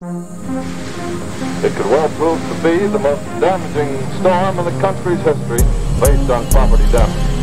It could well prove to be the most damaging storm in the country's history based on property damage.